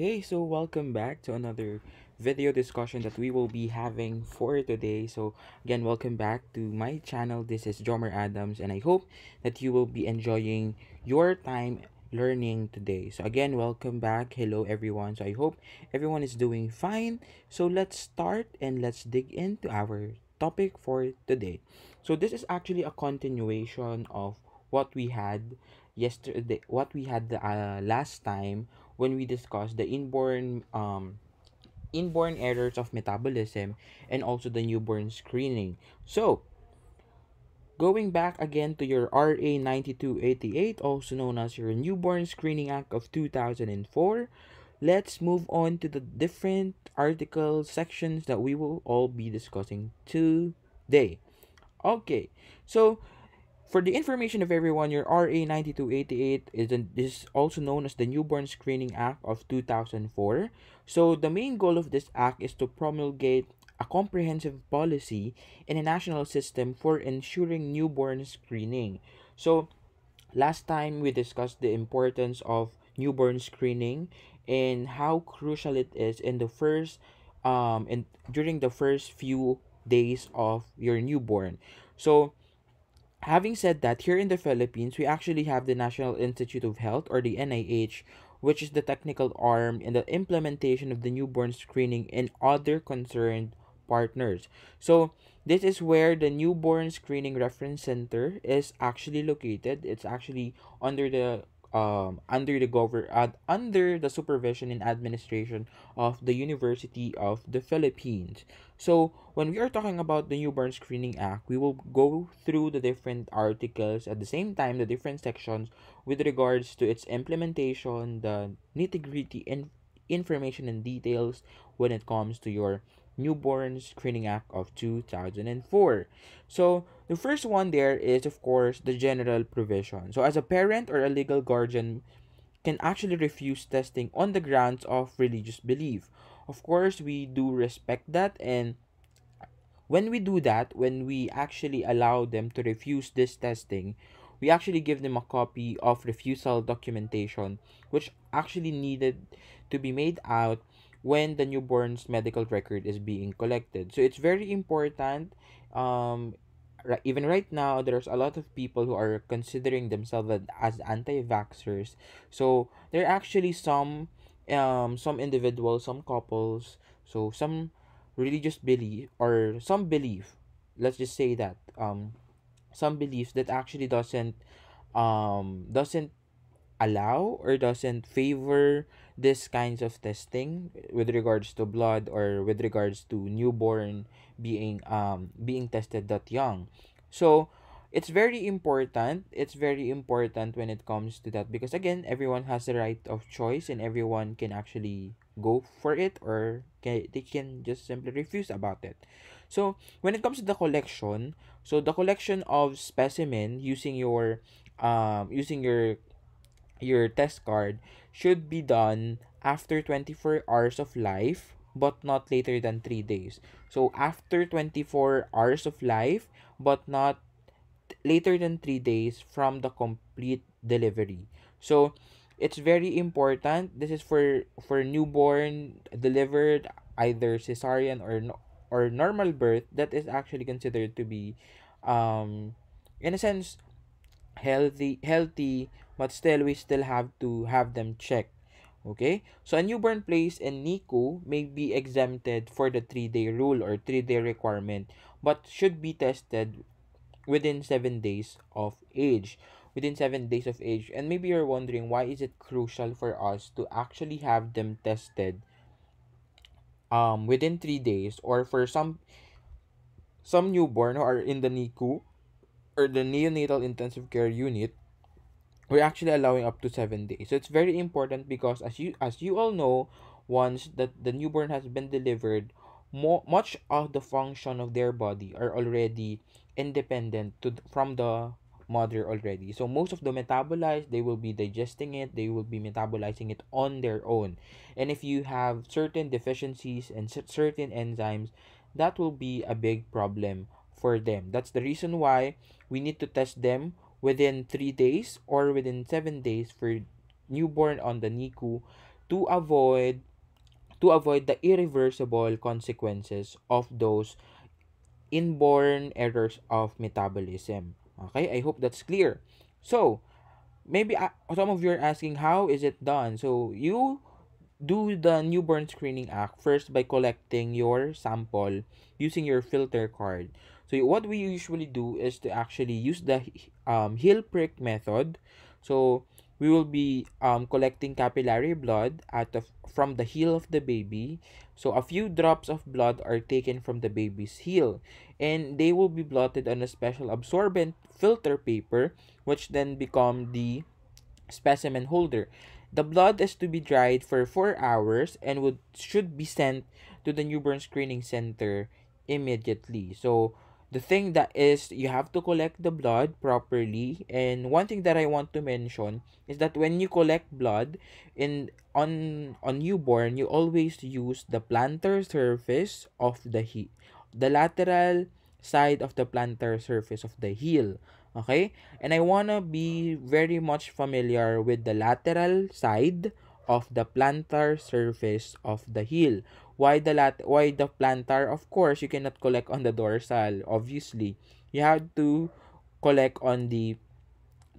Okay, so welcome back to another video discussion that we will be having for today. So again, welcome back to my channel. This is Jomar Adams and I hope that you will be enjoying your time learning today. So again, welcome back. Hello everyone. So I hope everyone is doing fine. So let's start and let's dig into our topic for today. So this is actually a continuation of what we had yesterday what we had uh, last time when we discuss the inborn um inborn errors of metabolism and also the newborn screening. So, going back again to your RA 9288, also known as your Newborn Screening Act of 2004, let's move on to the different article sections that we will all be discussing today. Okay, so for the information of everyone, your RA 9288 is, an, is also known as the Newborn Screening Act of 2004. So, the main goal of this act is to promulgate a comprehensive policy in a national system for ensuring newborn screening. So, last time we discussed the importance of newborn screening and how crucial it is in the first um and during the first few days of your newborn. So, having said that, here in the Philippines, we actually have the National Institute of Health or the NIH, which is the technical arm in the implementation of the newborn screening and other concerned partners. So, this is where the newborn screening reference center is actually located. It's actually under the um, under the gover- uh, under the supervision and administration of the University of the Philippines. So when we are talking about the Newborn Screening Act, we will go through the different articles at the same time, the different sections with regards to its implementation, the nitty gritty in- information and details when it comes to your Newborn Screening Act of 2004. So, the first one there is, of course, the general provision. So, as a parent or a legal guardian can actually refuse testing on the grounds of religious belief. Of course, we do respect that and when we do that, when we actually allow them to refuse this testing, we actually give them a copy of refusal documentation which actually needed to be made out when the newborn's medical record is being collected. So it's very important. Um, even right now, there's a lot of people who are considering themselves as anti-vaxxers. So there are actually some, um, some individuals, some couples, so some religious belief or some belief. Let's just say that um, some beliefs that actually doesn't um doesn't allow or doesn't favor this kinds of testing with regards to blood or with regards to newborn being um being tested that young. So it's very important it's very important when it comes to that because again everyone has the right of choice and everyone can actually go for it or can, they can just simply refuse about it. So when it comes to the collection so the collection of specimen using your um using your your test card should be done after 24 hours of life but not later than 3 days. So after 24 hours of life but not later than 3 days from the complete delivery. So it's very important. This is for for newborn delivered either cesarean or no, or normal birth that is actually considered to be um in a sense healthy healthy but still we still have to have them checked okay? So a newborn placed in NICU may be exempted for the 3 day rule or 3 day requirement but should be tested within 7 days of age within 7 days of age. And maybe you're wondering why is it crucial for us to actually have them tested um within 3 days? Or for some some newborn who are in the NICU or the neonatal intensive care unit we're actually allowing up to seven days. So it's very important because as you as you all know once that the newborn has been delivered mo- much of the function of their body are already independent to from the mother already. So most of the metabolites they will be digesting it they will be metabolizing it on their own. And if you have certain deficiencies and certain enzymes that will be a big problem for them. That's the reason why we need to test them within 3 days or within 7 days for newborn on the NICU to avoid to avoid the irreversible consequences of those inborn errors of metabolism. Okay, I hope that's clear. So, maybe uh, some of you are asking how is it done? So, you do the newborn screening act first by collecting your sample using your filter card. So, what we usually do is to actually use the um, heel prick method. So, we will be um, collecting capillary blood out of from the heel of the baby. So a few drops of blood are taken from the baby's heel and they will be blotted on a special absorbent filter paper which then become the specimen holder. The blood is to be dried for 4 hours and would should be sent to the newborn screening center immediately. So the thing that is you have to collect the blood properly and one thing that i want to mention is that when you collect blood in on on newborn you always use the plantar surface of the heel the lateral side of the plantar surface of the heel okay? And i want to be very much familiar with the lateral side of the plantar surface of the heel why the lat why the plantar? Of course, you cannot collect on the dorsal, obviously. You have to collect on the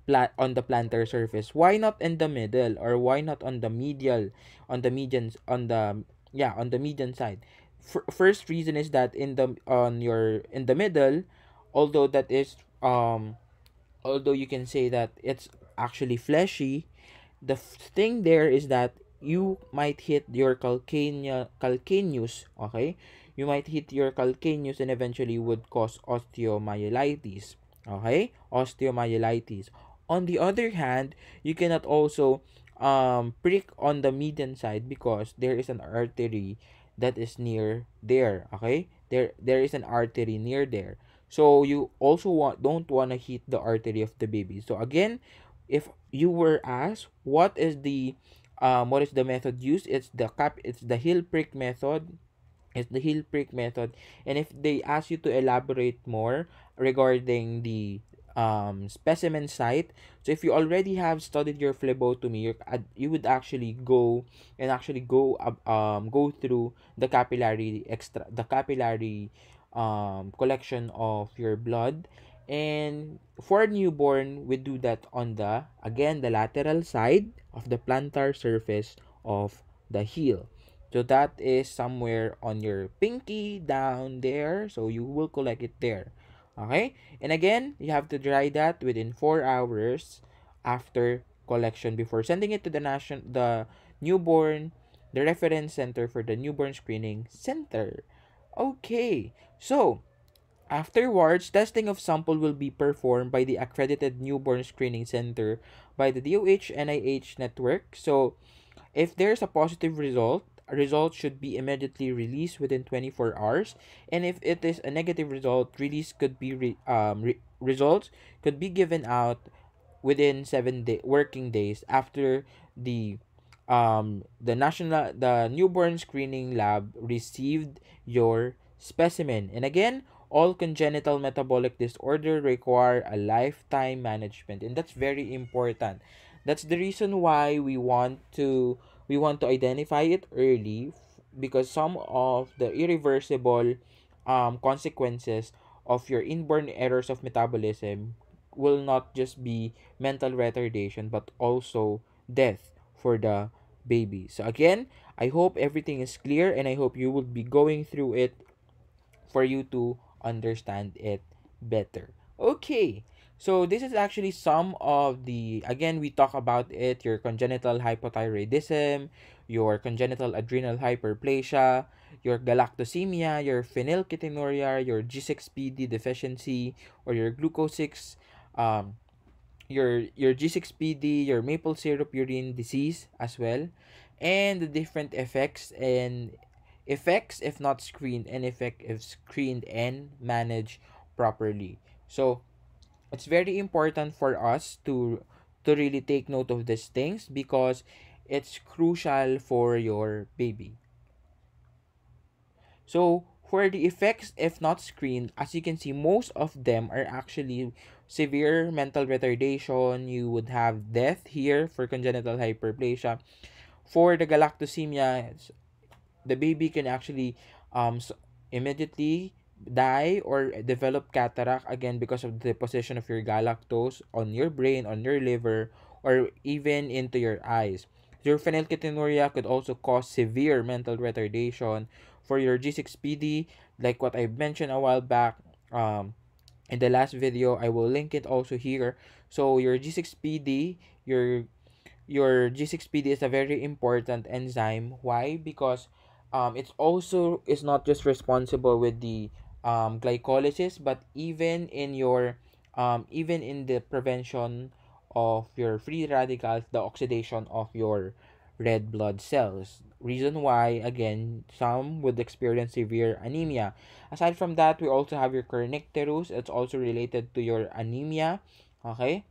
plat on the plantar surface. Why not in the middle or why not on the medial on the median on the yeah, on the median side? F- first reason is that in the on your in the middle, although that is um although you can say that it's actually fleshy, the thing there is that you might hit your calcanea, calcaneus, okay? You might hit your calcaneus and eventually would cause osteomyelitis, okay? Osteomyelitis. On the other hand, you cannot also um, prick on the median side because there is an artery that is near there, okay? There, there is an artery near there. So you also want don't want to hit the artery of the baby. So again, if you were asked what is the um, what is the method used? It's the cap. It's the heel prick method. It's the heel prick method. And if they ask you to elaborate more regarding the um, specimen site, so if you already have studied your phlebotomy, you you would actually go and actually go um go through the capillary extra the capillary um collection of your blood and for newborn, we do that on the, again, the lateral side of the plantar surface of the heel. So that is somewhere on your pinky down there. So you will collect it there. Okay? And again, you have to dry that within 4 hours after collection before sending it to the nation the newborn the reference center for the newborn screening center. Okay. So, Afterwards, testing of sample will be performed by the accredited newborn screening center by the DOH NIH network. So, if there's a positive result, a result should be immediately released within 24 hours. And if it is a negative result, release could be re, um, re, results could be given out within seven day working days after the um the national the newborn screening lab received your specimen. And again, all congenital metabolic disorder require a lifetime management and that's very important. That's the reason why we want to we want to identify it early because some of the irreversible um, consequences of your inborn errors of metabolism will not just be mental retardation but also death for the baby. So again i hope everything is clear and i hope you will be going through it for you to understand it better. Okay, so this is actually some of the, again, we talk about it, your congenital hypothyroidism, your congenital adrenal hyperplasia, your galactosemia, your phenylketonuria, your G6PD deficiency, or your glucose 6, um, your, your G6PD, your maple syrup urine disease as well, and the different effects and effects if not screened and effect if screened and managed properly. So it's very important for us to to really take note of these things because it's crucial for your baby. So for the effects if not screened as you can see most of them are actually severe mental retardation. You would have death here for congenital hyperplasia. For the galactosemia the baby can actually um immediately die or develop cataract again because of the deposition of your galactose on your brain, on your liver, or even into your eyes. Your phenylketonuria could also cause severe mental retardation. For your G6PD, like what I mentioned a while back, um, in the last video, I will link it also here. So your G6PD, your your G6PD is a very important enzyme. Why? Because um, it's also is not just responsible with the um, glycolysis, but even in your um, even in the prevention of your free radicals, the oxidation of your red blood cells. Reason why, again, some would experience severe anemia. Aside from that, we also have your kernicterus. It's also related to your anemia. Okay?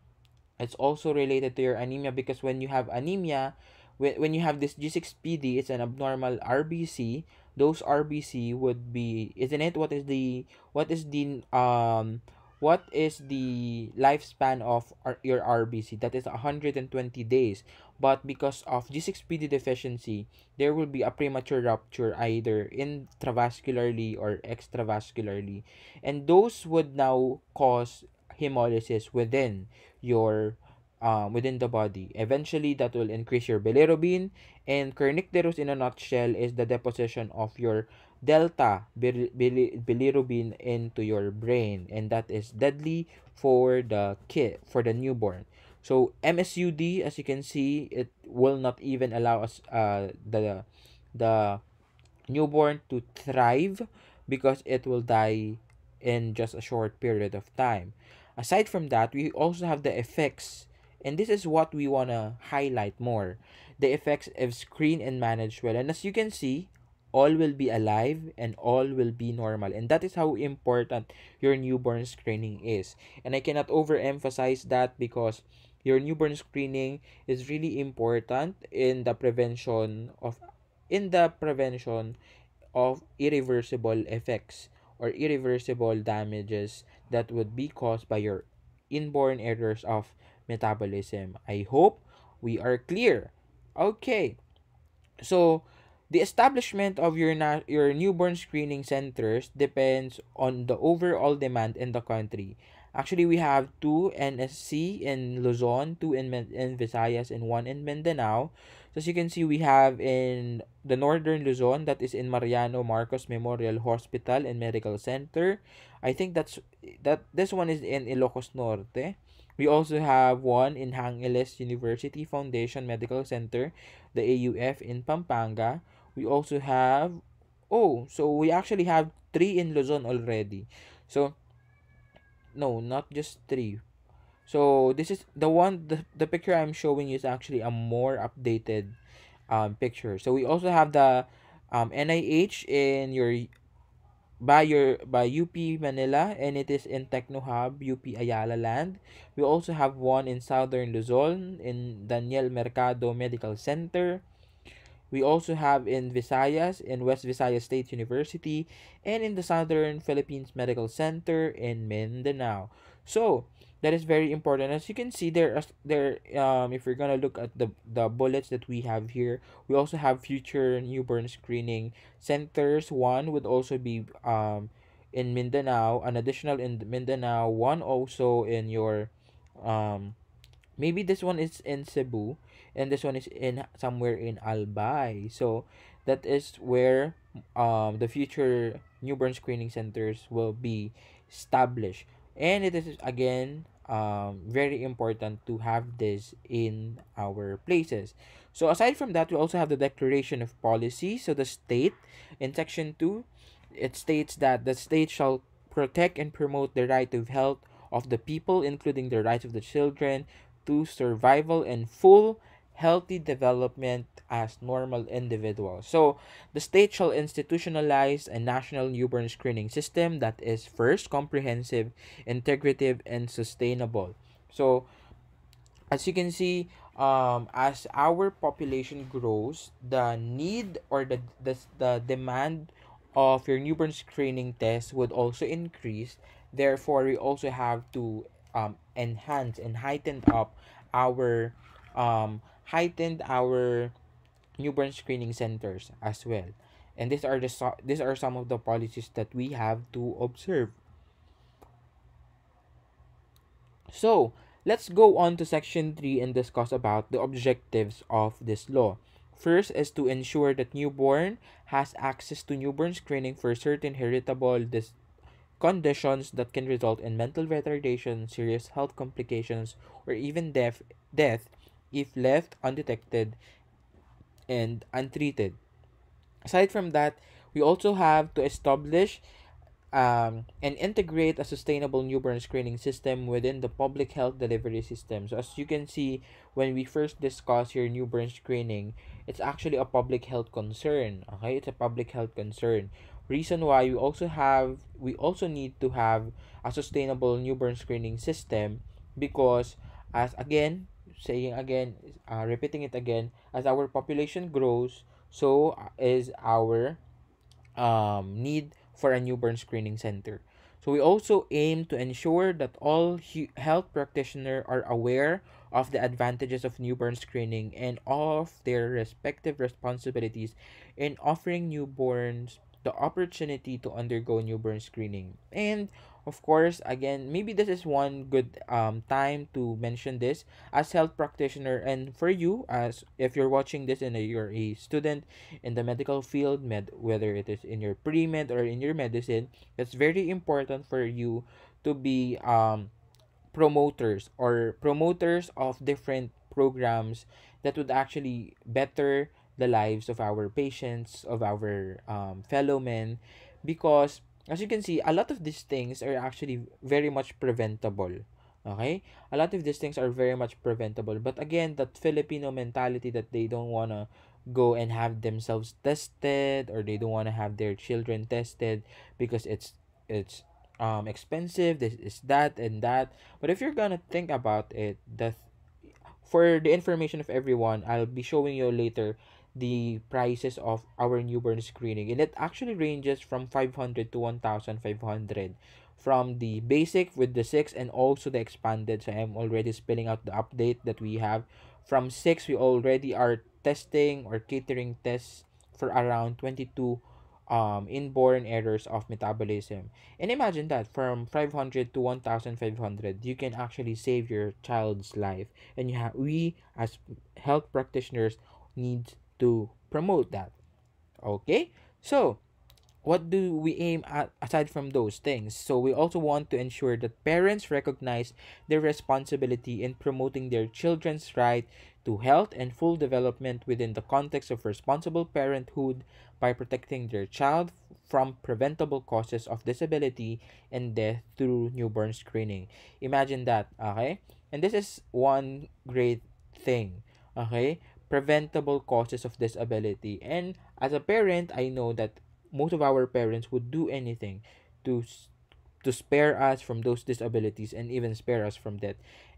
It's also related to your anemia because when you have anemia, when, when you have this G6PD, it's an abnormal RBC. Those RBC would be, isn't it? What is the what is the um what is the lifespan of R- your RBC? That is 120 days. But because of G6PD deficiency, there will be a premature rupture either intravascularly or extravascularly. And those would now cause hemolysis within your um, within the body. Eventually, that will increase your bilirubin. And kernicterus, in a nutshell, is the deposition of your delta bil- bil- bilirubin into your brain, and that is deadly for the kid, for the newborn. So MSUD, as you can see, it will not even allow us uh, the the newborn to thrive because it will die in just a short period of time. Aside from that, we also have the effects, and this is what we want to highlight more the effects if screen and managed well. And as you can see, all will be alive and all will be normal. And that is how important your newborn screening is. And I cannot overemphasize that because your newborn screening is really important in the prevention of in the prevention of irreversible effects or irreversible damages that would be caused by your inborn errors of metabolism. I hope we are clear. Okay, so the establishment of your na- your newborn screening centers depends on the overall demand in the country. Actually, we have two NSC in Luzon, two in, Men- in Visayas, and one in Mindanao. So as you can see, we have in the northern Luzon, that is in Mariano Marcos Memorial Hospital and Medical Center. I think that's that this one is in Ilocos Norte. We also have one in Angeles University Foundation Medical Center, the AUF in Pampanga. We also have oh, so we actually have three in Luzon already. So no, not just three. So this is the one the, the picture I'm showing is actually a more updated um picture. So we also have the um NIH in your by your by UP Manila and it is in Techno Hub UP Ayala Land. We also have one in Southern Luzon in Daniel Mercado Medical Center. We also have in Visayas in West Visayas State University and in the Southern Philippines Medical Center in Mindanao. So, that is very important. As you can see there there um if you're going to look at the the bullets that we have here, we also have future newborn screening centers. One would also be um in Mindanao, an additional in Mindanao, one also in your um maybe this one is in Cebu and this one is in somewhere in Albay. So that is where um the future newborn screening centers will be established. And it is again um very important to have this in our places. So aside from that, we also have the declaration of policy. So the state in section 2 it states that the state shall protect and promote the right of health of the people, including the rights of the children, to survival and full healthy development as normal individuals. So, the state shall institutionalize a national newborn screening system that is first comprehensive, integrative, and sustainable. So, as you can see, um, as our population grows, the need or the, the, the demand of your newborn screening test would also increase. Therefore, we also have to um, enhance and heighten up our um, heightened our newborn screening centers as well. And these are the these are some of the policies that we have to observe. So, let's go on to section 3 and discuss about the objectives of this law. First is to ensure that newborn has access to newborn screening for certain heritable dis- conditions that can result in mental retardation, serious health complications, or even death, death if left undetected and untreated. Aside from that, we also have to establish um, and integrate a sustainable newborn screening system within the public health delivery system. So, as you can see, when we first discuss your newborn screening, it's actually a public health concern. Okay, it's a public health concern. Reason why we also have we also need to have a sustainable newborn screening system because as again saying again uh, repeating it again as our population grows so is our um, need for a newborn screening center. So we also aim to ensure that all he- health practitioners are aware of the advantages of newborn screening and of their respective responsibilities in offering newborns the opportunity to undergo newborn screening. And of course, again, maybe this is one good um, time to mention this. As health practitioner and for you as if you're watching this and you're a student in the medical field, med whether it is in your pre-med or in your medicine, it's very important for you to be um promoters or promoters of different programs that would actually better the lives of our patients, of our um, fellow men, because as you can see, a lot of these things are actually very much preventable. Okay? A lot of these things are very much preventable. But again, that Filipino mentality that they don't want to go and have themselves tested or they don't want to have their children tested because it's it's um expensive this is that and that but if you're gonna think about it the for the information of everyone i'll be showing you later the prices of our newborn screening. And it actually ranges from 500 to 1500 from the basic with the 6 and also the expanded. So i'm already spelling out the update that we have. From 6 we already are testing or catering tests for around 22 um, inborn errors of metabolism. And imagine that from 500 to 1500 you can actually save your child's life. And you have we as health practitioners need to promote that. Okay? So what do we aim at aside from those things? So we also want to ensure that parents recognize their responsibility in promoting their children's right to health and full development within the context of responsible parenthood by protecting their child from preventable causes of disability and death through newborn screening. Imagine that okay? And this is one great thing okay preventable causes of disability and as a parent i know that most of our parents would do anything to to spare us from those disabilities and even spare us from death.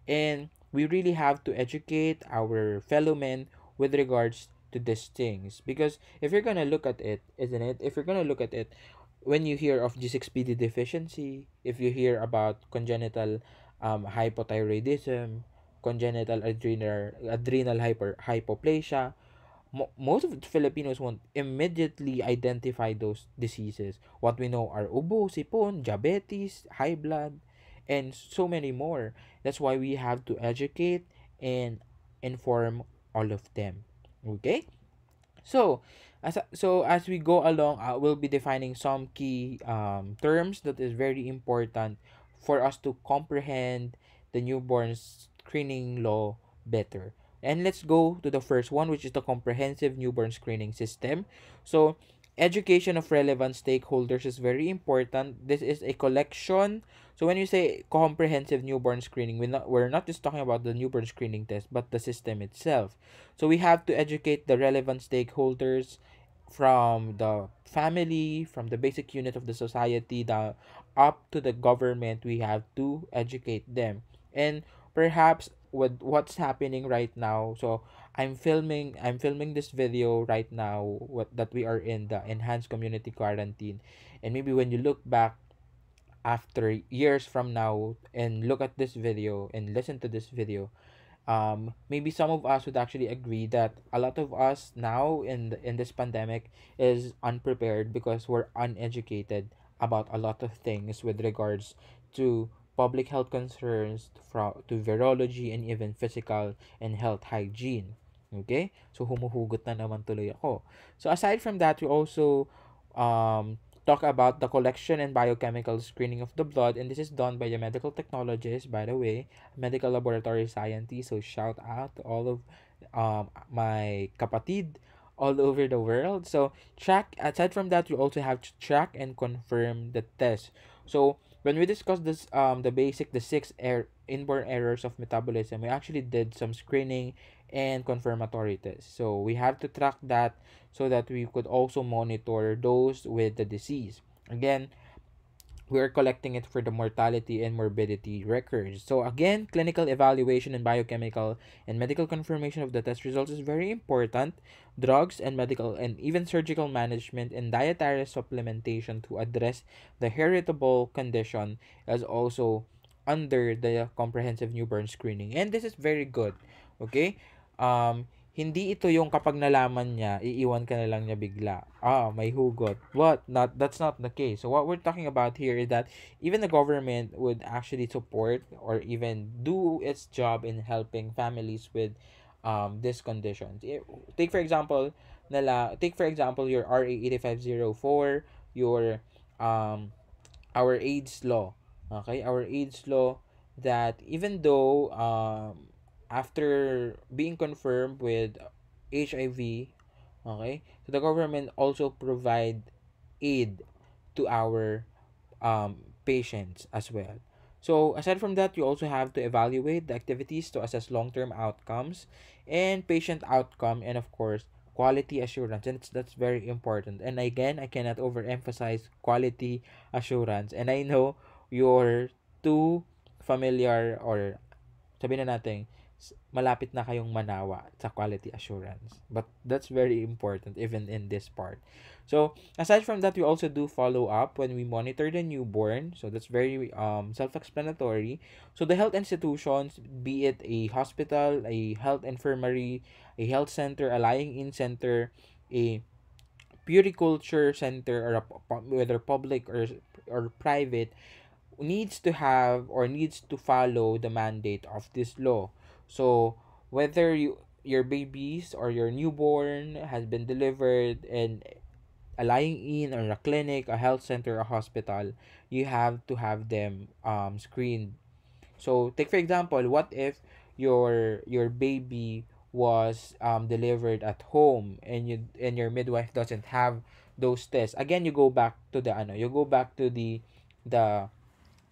And we really have to educate our fellow men with regards to these things because if you're gonna look at it, isn't it? If you're gonna look at it, when you hear of G6PD deficiency, if you hear about congenital um, hypothyroidism, congenital adrenal adrenal hyper hypoplasia, mo- most of the Filipinos won't immediately identify those diseases. What we know are ubo, sipon, diabetes, high blood, and so many more. That's why we have to educate and inform all of them. Okay? So, as so as we go along, uh, we'll be defining some key um, terms that is very important for us to comprehend the newborn screening law better. And let's go to the first one, which is the comprehensive newborn screening system. So, education of relevant stakeholders is very important. This is a collection. So, when you say comprehensive newborn screening, we're not, we're not just talking about the newborn screening test, but the system itself. So, we have to educate the relevant stakeholders from the family, from the basic unit of the society, the up to the government. We have to educate them. And perhaps with what's happening right now. So i'm filming i'm filming this video right now what that we are in the enhanced community quarantine. And maybe when you look back after years from now and look at this video and listen to this video um, maybe some of us would actually agree that a lot of us now in the, in this pandemic is unprepared because we're uneducated about a lot of things with regards to public health concerns from to virology and even physical and health hygiene. Okay? So humuhugot na naman tuloy ako. So aside from that we also um talk about the collection and biochemical screening of the blood and this is done by a medical technologist by the way medical laboratory scientist. So shout out to all of um, my kapatid all over the world. So track aside from that we also have to track and confirm the test. So when we discussed this um the basic the six air inborn errors of metabolism we actually did some screening and confirmatory tests so we have to track that so that we could also monitor those with the disease. Again, we are collecting it for the mortality and morbidity records. So again, clinical evaluation and biochemical and medical confirmation of the test results is very important. Drugs and medical and even surgical management and dietary supplementation to address the heritable condition is also under the comprehensive newborn screening. And this is very good. Okay? Um hindi ito yung kapag nalaman niya, iiwan ka na lang niya bigla. Ah, may hugot. What? Not that's not the case. So what we're talking about here is that even the government would actually support or even do its job in helping families with um this condition. Take for example, nala take for example your RA 8504, your um our AIDS law. Okay? Our AIDS law that even though um after being confirmed with HIV, okay, so the government also provide aid to our um, patients as well. So aside from that, you also have to evaluate the activities to assess long-term outcomes and patient outcome and of course quality assurance. And that's very important. And again i cannot overemphasize quality assurance. And i know you're too familiar or sabi na natin malapit na kayong manawa sa quality assurance. But that's very important even in this part. So, aside from that, we also do follow up when we monitor the newborn. So, that's very um, self-explanatory. So, the health institutions, be it a hospital, a health infirmary, a health center, a lying-in center, a puriculture center, or a, whether public or, or private, needs to have or needs to follow the mandate of this law. So whether you your babies or your newborn has been delivered in a lying in or a clinic, a health center, a hospital, you have to have them um screened. So take for example, what if your your baby was um delivered at home and you and your midwife doesn't have those tests. Again, you go back to the ano, you go back to the the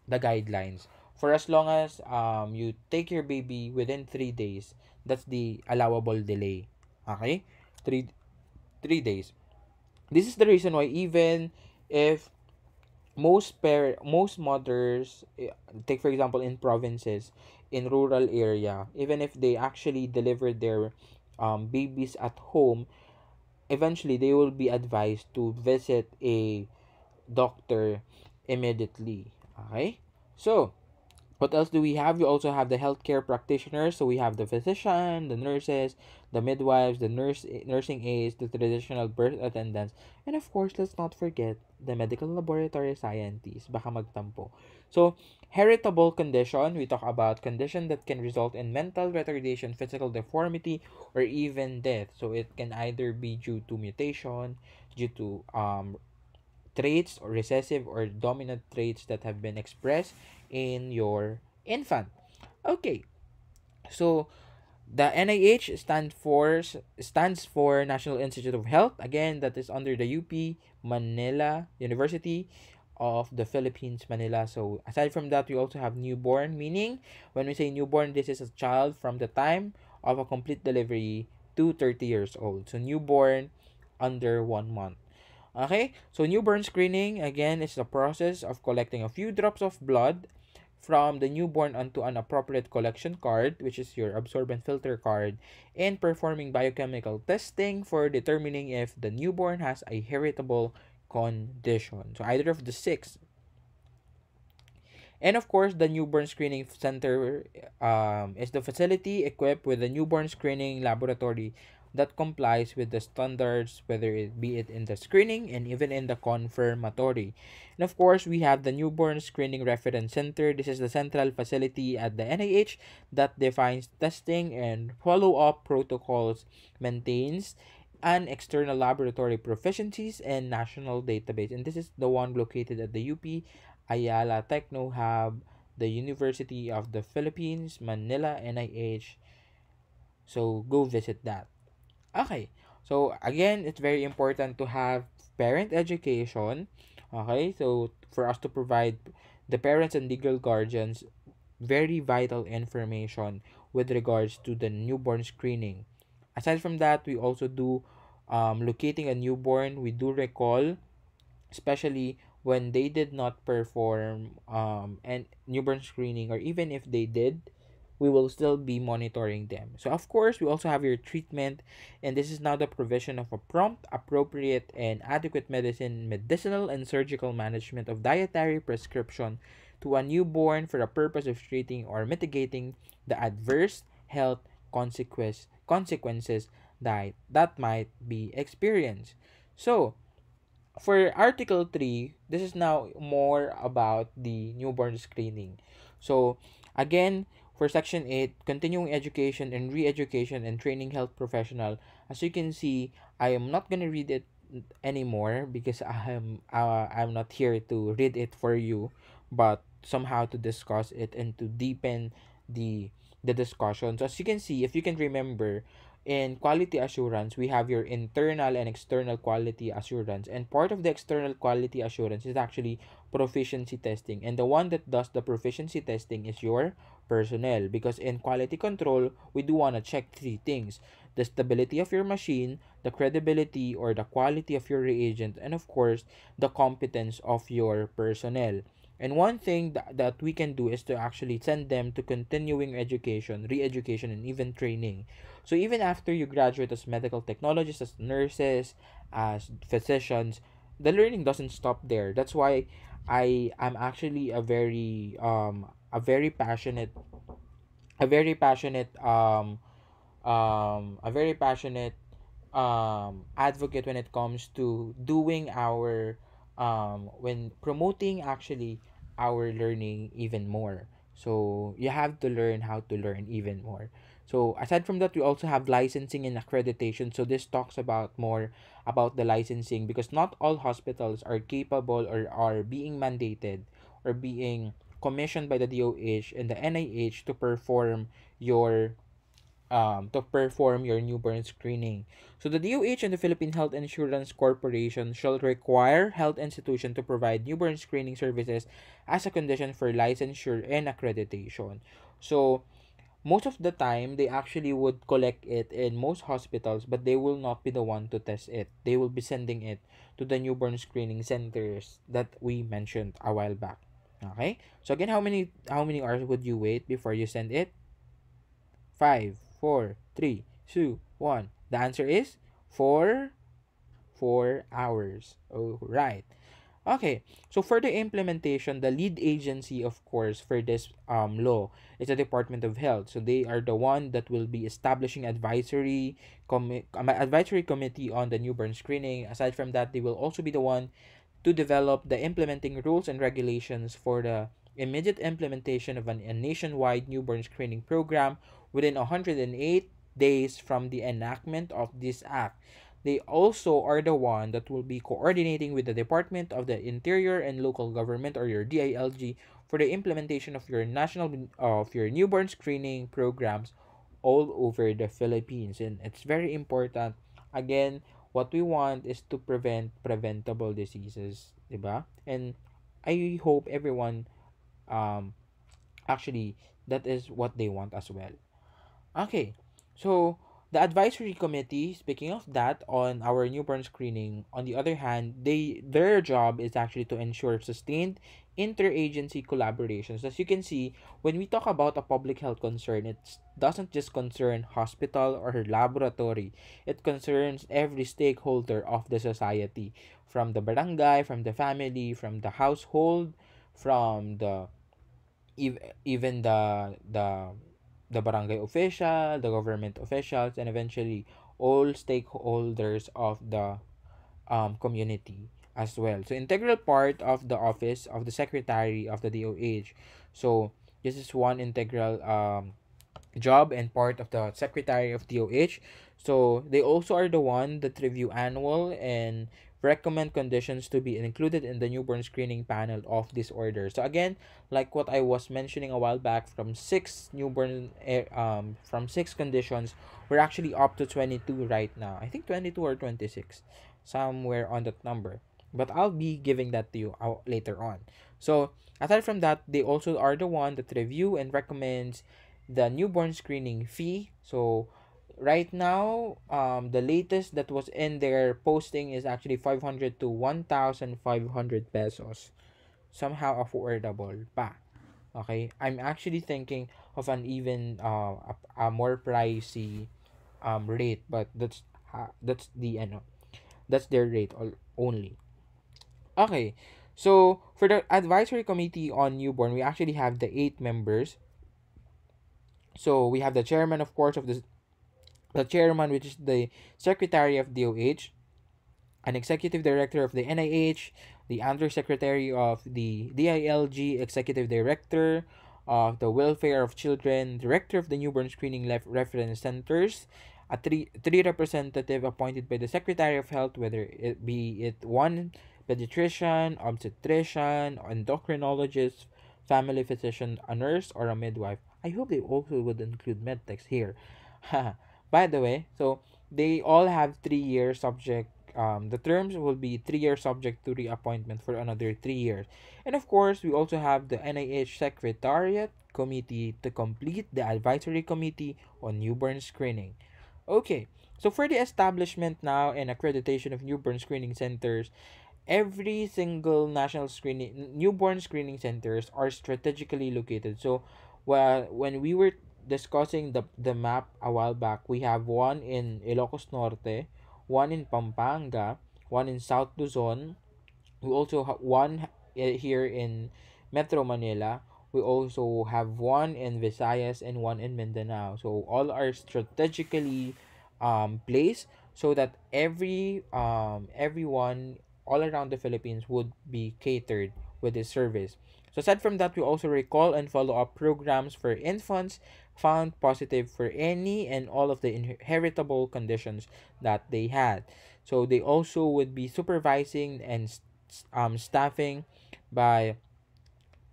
the guidelines for as long as um, you take your baby within 3 days, that's the allowable delay. Okay? 3 3 days. This is the reason why even if most par most mothers eh, take for example in provinces in rural area even if they actually deliver their um, babies at home eventually they will be advised to visit a doctor immediately okay so what else do we have? We also have the healthcare practitioners. So we have the physician, the nurses, the midwives, the nurse nursing aides, the traditional birth attendants, and of course, let's not forget the medical laboratory scientists. Baka magtampo. So, heritable condition, we talk about condition that can result in mental retardation, physical deformity, or even death. So it can either be due to mutation, due to um traits or recessive or dominant traits that have been expressed in your infant. Okay. So the NIH stand for stands for National Institute of Health. Again, that is under the UP Manila University of the Philippines, Manila. So aside from that, we also have newborn, meaning when we say newborn, this is a child from the time of a complete delivery to 30 years old. So newborn under one month. Okay, so newborn screening again is the process of collecting a few drops of blood from the newborn onto an appropriate collection card, which is your absorbent filter card, and performing biochemical testing for determining if the newborn has a heritable condition. So either of the six. And of course, the newborn screening center um, is the facility equipped with a newborn screening laboratory that complies with the standards, whether it be it in the screening and even in the confirmatory. And of course, we have the Newborn Screening Reference Center. This is the central facility at the NIH that defines testing and follow-up protocols, maintains and external laboratory proficiencies and national database. And this is the one located at the UP Ayala Techno Hub, the University of the Philippines, Manila, NIH. So go visit that. Okay. So again, it's very important to have parent education. Okay? So for us to provide the parents and legal guardians very vital information with regards to the newborn screening. Aside from that, we also do um, locating a newborn. We do recall, especially when they did not perform um, and newborn screening, or even if they did, we will still be monitoring them. So of course, we also have your treatment, and this is now the provision of a prompt, appropriate, and adequate medicine, medicinal, and surgical management of dietary prescription to a newborn for the purpose of treating or mitigating the adverse health consequence, consequences that, that might be experienced. So, for Article 3, this is now more about the newborn screening. So, again, for Section 8, continuing education and re-education and training health professional, as you can see, I am not going to read it anymore because I am uh, I'm not here to read it for you, but somehow to discuss it and to deepen the the discussion. So as you can see, if you can remember, in quality assurance, we have your internal and external quality assurance. And part of the external quality assurance is actually proficiency testing. And the one that does the proficiency testing is your personnel. Because in quality control, we do want to check three things the stability of your machine, the credibility or the quality of your reagent, and of course, the competence of your personnel. And one thing that, that we can do is to actually send them to continuing education, re education, and even training. So even after you graduate as medical technologists, as nurses, as physicians, the learning doesn't stop there. That's why I am actually a very um a very passionate a very passionate um um a very passionate um advocate when it comes to doing our um when promoting actually our learning even more. So you have to learn how to learn even more. So aside from that, we also have licensing and accreditation. So this talks about more about the licensing because not all hospitals are capable or are being mandated or being commissioned by the DOH and the NIH to perform your um, to perform your newborn screening. So the DOH and the Philippine Health Insurance Corporation shall require health institution to provide newborn screening services as a condition for licensure and accreditation. So most of the time they actually would collect it in most hospitals but they will not be the one to test it they will be sending it to the newborn screening centers that we mentioned a while back okay? So again how many how many hours would you wait before you send it? Five four three two one. The answer is four four hours. All right Okay, so for the implementation, the lead agency, of course, for this um, law is the Department of Health. So they are the one that will be establishing advisory com- advisory committee on the newborn screening. Aside from that, they will also be the one to develop the implementing rules and regulations for the immediate implementation of an, a nationwide newborn screening program within 108 days from the enactment of this act. They also are the one that will be coordinating with the Department of the Interior and Local Government or your DILG for the implementation of your national of your newborn screening programs all over the Philippines. And it's very important. Again, what we want is to prevent preventable diseases, diba? And I hope everyone um actually that is what they want as well. Okay. So the advisory committee, speaking of that, on our newborn screening, on the other hand, they their job is actually to ensure sustained interagency collaborations. As you can see, when we talk about a public health concern, it doesn't just concern hospital or laboratory. It concerns every stakeholder of the society, from the barangay, from the family, from the household, from the ev- even the the the barangay official, the government officials, and eventually all stakeholders of the um, community as well. So integral part of the office of the secretary of the DOH. So this is one integral um, job and part of the secretary of DOH. So they also are the one that review annual and recommend conditions to be included in the newborn screening panel of this order. So again, like what I was mentioning a while back, from six newborn eh, um from six conditions, we're actually up to 22 right now. I think 22 or 26, somewhere on that number. But I'll be giving that to you later on. So aside from that, they also are the one that review and recommends the newborn screening fee. So right now, um, the latest that was in their posting is actually 500 to 1,500 pesos. Somehow affordable pa. Okay? I'm actually thinking of an even uh, a, a more pricey um rate, but that's ha- that's the ano, that's their rate only. Okay. So for the advisory committee on newborn, we actually have the eight members. So we have the chairman, of course, of the the chairman, which is the secretary of DOH, an executive director of the NIH, the undersecretary of the DILG, executive director of the welfare of children, director of the newborn screening lef- reference centers, a three three representative appointed by the secretary of health, whether it be it one pediatrician, obstetrician, endocrinologist, family physician, a nurse, or a midwife. I hope they also would include medtechs here. By the way, so they all have three years subject. Um, the terms will be three years subject to reappointment for another three years. And of course, we also have the NIH Secretariat Committee to complete the advisory committee on newborn screening. Okay, so for the establishment now and accreditation of newborn screening centers, every single national screening newborn screening centers are strategically located. So, well, when we were discussing the the map a while back, we have one in Ilocos Norte, one in Pampanga, one in South Luzon. We also have one here in Metro Manila. We also have one in Visayas and one in Mindanao. So all are strategically um placed so that every um everyone all around the Philippines would be catered with this service. So aside from that, we also recall and follow up programs for infants found positive for any and all of the inheritable conditions that they had. So they also would be supervising and um, staffing by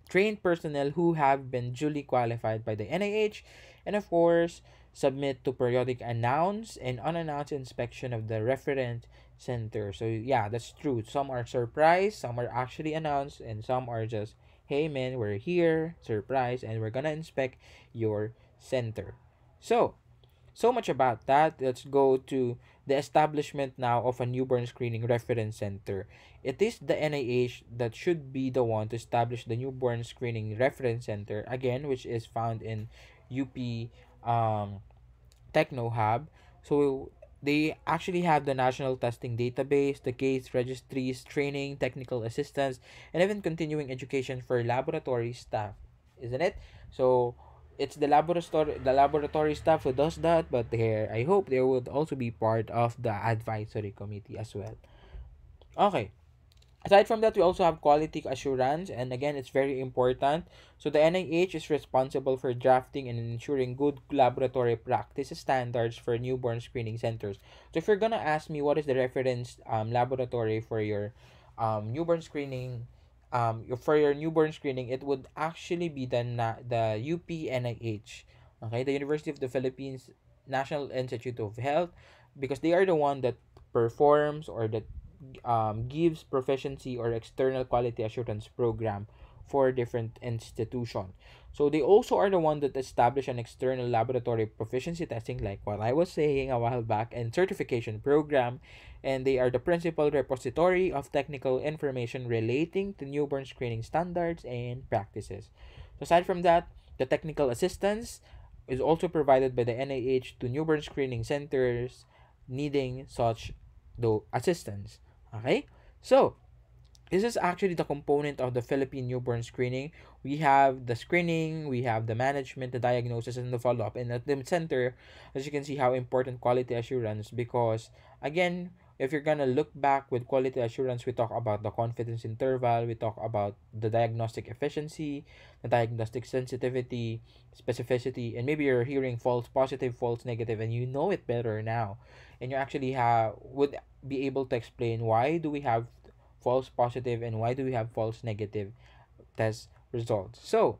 trained personnel who have been duly qualified by the NIH and of course submit to periodic announced and unannounced inspection of the reference center. So yeah, that's true. Some are surprised, some are actually announced, and some are just, hey man, we're here, surprise, and we're gonna inspect your center. So so much about that. Let's go to the establishment now of a newborn screening reference center. It is the NIH that should be the one to establish the newborn screening reference center again, which is found in UP um, Techno Hub. So they actually have the national testing database, the case registries, training, technical assistance, and even continuing education for laboratory staff, isn't it? So it's the laboratory the laboratory staff who does that, but there I hope they would also be part of the advisory committee as well. Okay. Aside from that, we also have quality assurance, and again, it's very important. So the NIH is responsible for drafting and ensuring good laboratory practice standards for newborn screening centers. So if you're gonna ask me what is the reference um, laboratory for your um, newborn screening, um, for your newborn screening, it would actually be the na- the UPNIH, okay, the University of the Philippines National Institute of Health, because they are the one that performs or that um, gives proficiency or external quality assurance program for different institution. So they also are the one that establish an external laboratory proficiency testing, like what I was saying a while back, and certification program, and they are the principal repository of technical information relating to newborn screening standards and practices. Aside from that, the technical assistance is also provided by the NIH to newborn screening centers needing such assistance. Okay? So, this is actually the component of the Philippine newborn screening. We have the screening, we have the management, the diagnosis, and the follow up. And at the center, as you can see, how important quality assurance because again, if you're gonna look back with quality assurance, we talk about the confidence interval, we talk about the diagnostic efficiency, the diagnostic sensitivity, specificity, and maybe you're hearing false positive, false negative, and you know it better now, and you actually have would be able to explain why do we have false positive and why do we have false negative test results. So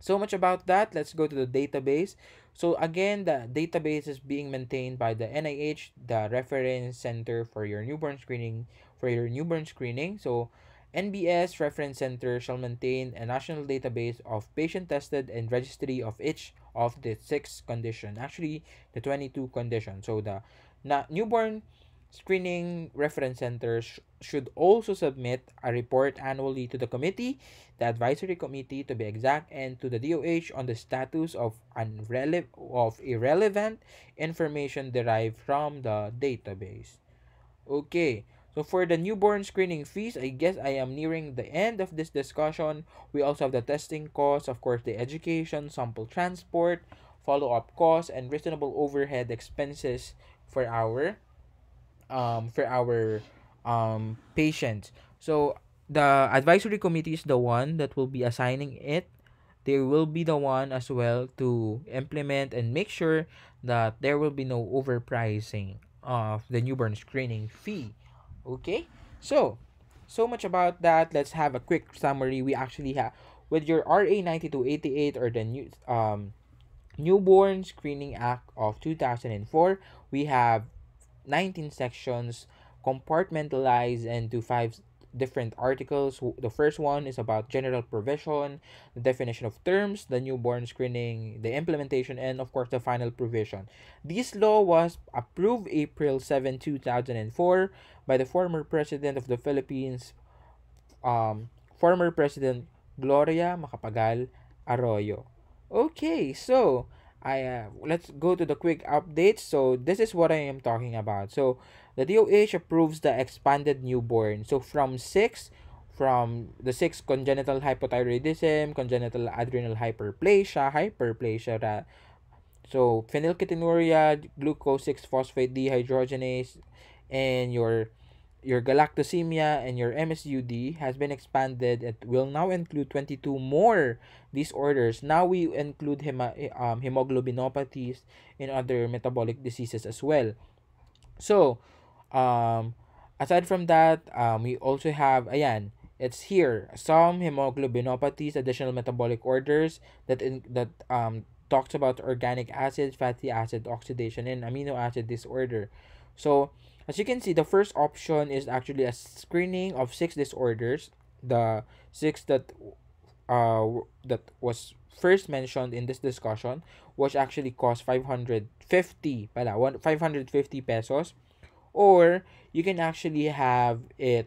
so much about that. Let's go to the database. So again, the database is being maintained by the NIH, the reference center for your newborn screening for your newborn screening. So NBS Reference Center shall maintain a national database of patient tested and registry of each of the six condition. Actually, the 22 conditions. So the na- newborn Screening reference centers should also submit a report annually to the committee, the advisory committee to be exact, and to the DOH on the status of unrele- of irrelevant information derived from the database. Okay, so for the newborn screening fees, I guess I am nearing the end of this discussion. We also have the testing costs, of course, the education, sample transport, follow-up costs, and reasonable overhead expenses for our um, for our um, patients. So the advisory committee is the one that will be assigning it. They will be the one as well to implement and make sure that there will be no overpricing of the newborn screening fee. Okay? So, so much about that. Let's have a quick summary. We actually have with your RA 9288 or the new um Newborn Screening Act of 2004, we have 19 sections compartmentalized into five different articles. The first one is about general provision, the definition of terms, the newborn screening, the implementation, and of course the final provision. This law was approved April 7, 2004 by the former president of the Philippines, um, former President Gloria Macapagal Arroyo. Okay, so I uh, let's go to the quick updates. So this is what I am talking about. So the DOH approves the expanded newborn. So from six, from the six congenital hypothyroidism, congenital adrenal hyperplasia, hyperplasia, so phenylketonuria, glucose 6 phosphate dehydrogenase, and your your galactosemia and your MSUD has been expanded. It will now include 22 more disorders. Now we include hema, um, hemoglobinopathies and other metabolic diseases as well. So, um, aside from that, um, we also have, ayan, it's here, some hemoglobinopathies, additional metabolic orders that in, that um, talks about organic acid, fatty acid oxidation, and amino acid disorder. So, as you can see, the first option is actually a screening of six disorders. The six that uh that was first mentioned in this discussion which actually cost 550 pala, 550 pesos or you can actually have it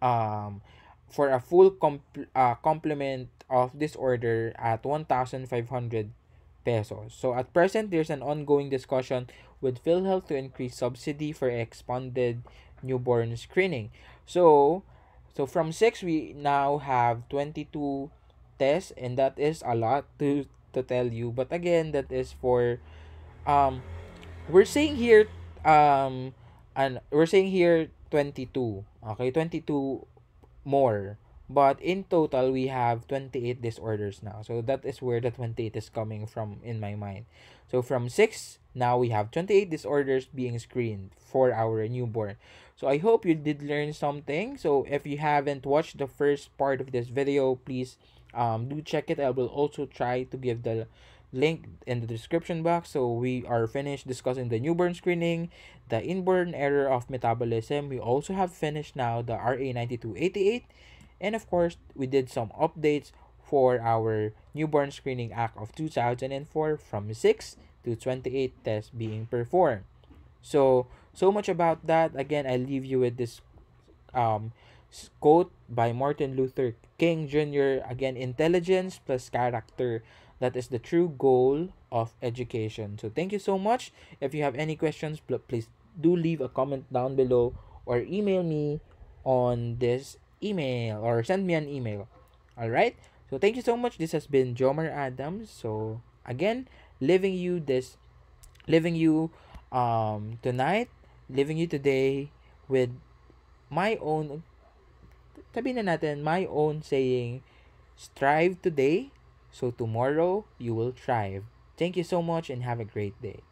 um for a full comp- uh, complement of this order at 1500 pesos. So at present, there's an ongoing discussion with PhilHealth to increase subsidy for expanded newborn screening. So, so from 6, we now have 22 tests, and that is a lot to, to tell you. But again, that is for, um, we're saying here, um, and we're saying here 22. Okay, 22 more. But in total, we have 28 disorders now. So that is where the 28 is coming from in my mind. So from 6, now we have 28 disorders being screened for our newborn. So I hope you did learn something. So if you haven't watched the first part of this video, please um, do check it. I will also try to give the link in the description box. So we are finished discussing the newborn screening, the inborn error of metabolism. We also have finished now the RA9288 and of course, we did some updates for our Newborn Screening Act of 2004 from 6 to 28 tests being performed. So, so much about that. Again, I leave you with this um, quote by Martin Luther King Jr. Again, intelligence plus character. That is the true goal of education. So, thank you so much. If you have any questions, please do leave a comment down below or email me on this email or send me an email. All right. So thank you so much. This has been Jomar Adams. So again, leaving you this, leaving you um tonight, leaving you today with my own sabihin na natin, my own saying, strive today, so tomorrow you will thrive. Thank you so much and have a great day.